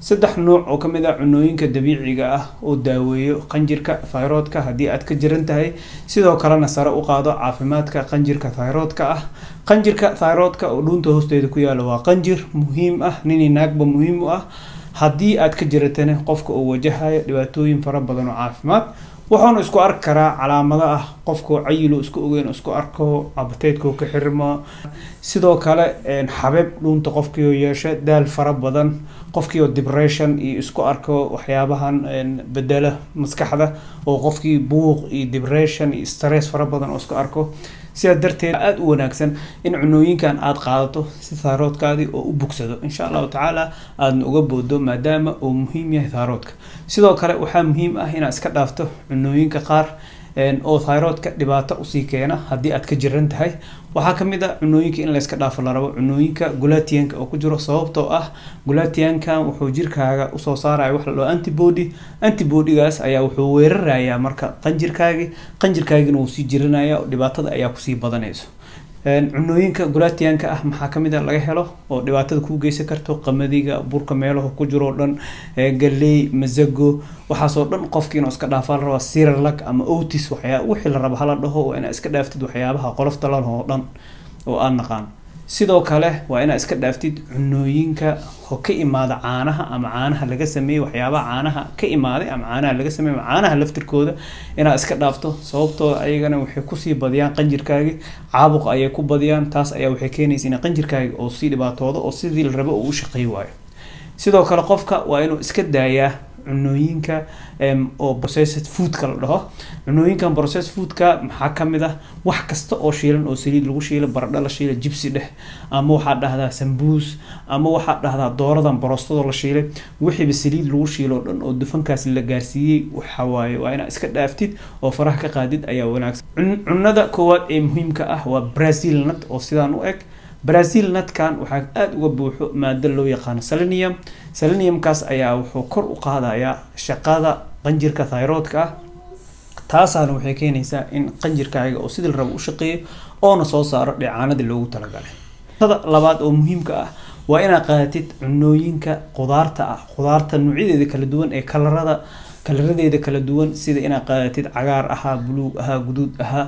saddex nuuc oo ka mid ah cunooyinka dabiiciga ah oo daaweeyo qanjirka thyroidka haddii aad ka jiran tahay sidoo kalena sare u qaado caafimaadka qanjirka thyroidka ah. Qanjirka thyroidka oo dhuunta hoosteeda ku yaalla waa qanjir muhiim ah nini naagba muhiim u ah. Haddii aad ka jiratana qofka uu wajahayo dhibaatooyin fara badan oo caafimaad wuxuuna isku arki karaa calaamado ah. Qofkao cayilo isku ogeyn isku arko abateydkao ka xirmo. Sidoo kale xabeeb dhuunta qofkiioo yeesha daal fara badan. Qofkiioo depression iyo isku arko waxyaabahan bedela maskaxda oo qofkii buuq iyo depression iyo stress fara badan oo isku arko. Sidaa darteed aada u wanaagsan in cunooyinkan aada qaadato si thaaroodkaadii oo u bugsado. Insha allahu tacaala aadna uga boodo maadaama uu muhiim yahay thaaroodka sidoo kale waxaa muhiim ah inaad iska dhaafto cunooyinka qaar oo thyroidka dhibaato u sii keena haddii aad ka jiran tahay. Waxaa ka mid ah cunooyinka in layska dhaafo la rabo cunooyinka gulatianka oo ku jiro sababtoo ah gulatiankan wuxuu jirkaaga u soo saaraya wax la antibody. Antibodygaas ayaa wuxuu weerarayaa marka qanjirkaagi qanjirkaagina wuu sii jiranaya dhibaatada ayaa ku sii badanayso cunooyinka gulatianka ah maxaa ka mid a laga helo? Oo dhibaatada kuu geysan karto qamadiga burka meelaha ku jiroo dhan galey mazago waxaasoo dhan qofki inuu iska dhaafaa la rabaa sirarlag ama otis waxyaa wixii la raba hala dhaho waa inaad iska dhaaftid waxyaabaha qolofta lalho oo dhan oo aan naqaan sidoo kale waa inaad iska dhaaftid cunooyinka ka imaada caanaha ama caanaha laga sameeyey waxyaabaha caanaha ka imaaday ama caanaha laga sameeyey ama caanaha laftirkooda inaad iska dhaafto. Sababtoo ayagana waxay ku sii badiyaan qanjirkaagi caabuqa ayay ku badiyaan taas ayaa waxay keenaysa in qanjirkaagi oo sii dhibaatoodo oo sidii la rabo uu u shaqeey waayo. Sidoo kale qofka waa inuu iska daayaa cunooyinka oo processed foodka la dhaho. Cunooyinkan processed foodka maxaa ka mid ah? Wax kasta oo shiilan oo saliid lagu shiila baradho la shiila jibsi dheh ama waxaad dhahdaa sambuus ama waxaad dhahdaa dooradan borostadoo la shiilay. Wixiiba saliid lagu shiilo o dhan oo dufankaas la gaarsiiyey waxawaaye waa inaad iska dhaaftid oo faraha ka qaadid ayaa wanaagsan. Cunada koowaad ee muhiimka ah waa brazil nut oo sidaan u eg brazil nutkan waxaa aada uga buuxo maado loo yaqaano selenium. Seleniumkaas ayaa wuxuu kor u qaadayaa shaqada qanjirka thyroidka ah. Taasaana waxay keenaysaa in qanjirkaaga oo sidii la rabo u shaqeeyo oona soo saaro dheecaanadii loogu talagalay. Labaad oo muhiimka ah waa inaad qaadatid cunooyinka qudaarta ah. Qudaarta noocyadeeda kala duwan ee kalarada kalaradeeda kala duwan sida inaad qaadatid cagaar ahaa buluug ahaa guduud ahaa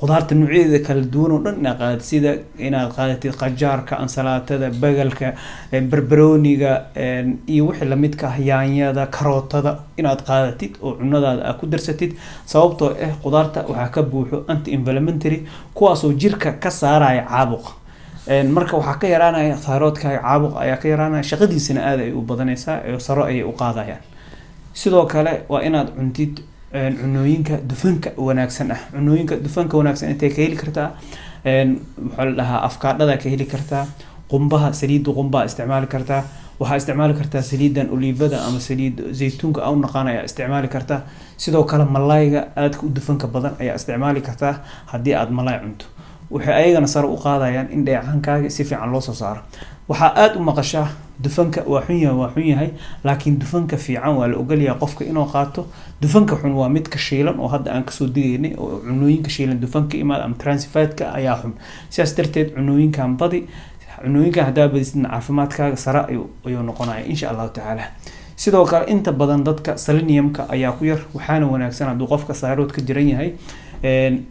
qudaarta noocyadeeda kala duwan oo dhan inaad qaadatid sida inaad qaadatid qajaarka ansalaatada bagalka barbarooniga iyo wixii lamidka ah yaanyada karootada inaad qaadatid oo cunadaada aad ku darsatid sababtoo ah qudaarta waxaa ka buuxo anti inflamentary kuwaasoo jirka ka saaraya caabuqa marka waxaa ka yaraanaya thyroidkaaga caabuq ayaa ka yaraanaya shaqadiisana aada ay u badanaysaa ee saro ayay u qaadayaan sidoo kale waa inaad cuntid cunooyinka dufanka wanaagsan ah. Cunooyinka dufanka wanaagsan intay ka heli kartaa? Maxaa la dhahaa afkaadhada ka heli kartaa. Qumbaha saliidda qumbaha isticmaali kartaa. Waxaa isticmaali kartaa saliidan olivada ama saliid zaytuunka a u naqaan ayaa isticmaali kartaa. Sidoo kale malayga aadka u dufanka badan ayaa isticmaali kartaa haddii aada malay cunto. Waxay ayagana sare u qaadayaan in dheecaankaaga si fiican loo soo saaro. Waxaa aada u maqashaa dufanka waa xun yahay waa xun yahay laakiin dufanka fiican waa la ogolyahay qofka inuu qaato. Dufanka xun waa midka shiilan oo hadda aan ka soo digaynay oo cunooyinka shiilan. Dufanka imaada ama transifatka ayaa xun. Sidaas darteed cunooyinkan badi cunooyinkan haddaa badisidna caafimaadkaaga sare ayuu noqonaya insha allahu tacaala. Sidoo kale inta badan dadka seleniumka ayaa ku yar waxaana wanaagsan hadduu qofka thyroid ka jiran yahay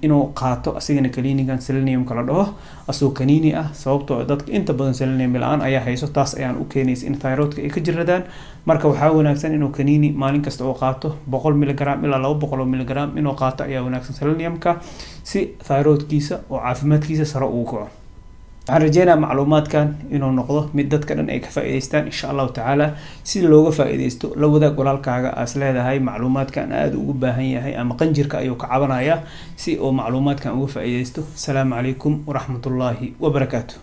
inuu qaato asigana kaniinigan seleniumka la dhaho asoo kaniini ah sababtoo dadka inta badan selenium la'aan ayaa hayso taas ayaan u keenaysa in thyroidka ay ka jiradaan. Marka waxaa wanaagsan inuu kaniini maalin kasta uu qaato boqol miligram ilaa laba boqol oo miligram inuu qaato ayaa wanaagsan seleniumka si thyroidkiisa oo caafimaadkiisa sare uu kaco waxaan rajeynaya macluumaadkan inuu noqdo mid dadka dhan ay ka faa-iideystaan insha allahu tacaala. Si looga faa-iideysto la wadaag walaalkaaga aas leedahay macluumaadkan aada ugu baahan yahay ama qanjirka ayuu ka cabanaya si uu macluumaadkan uga faa-iideysto asalaamu calaykum waraxmatullaahi wabarakaatu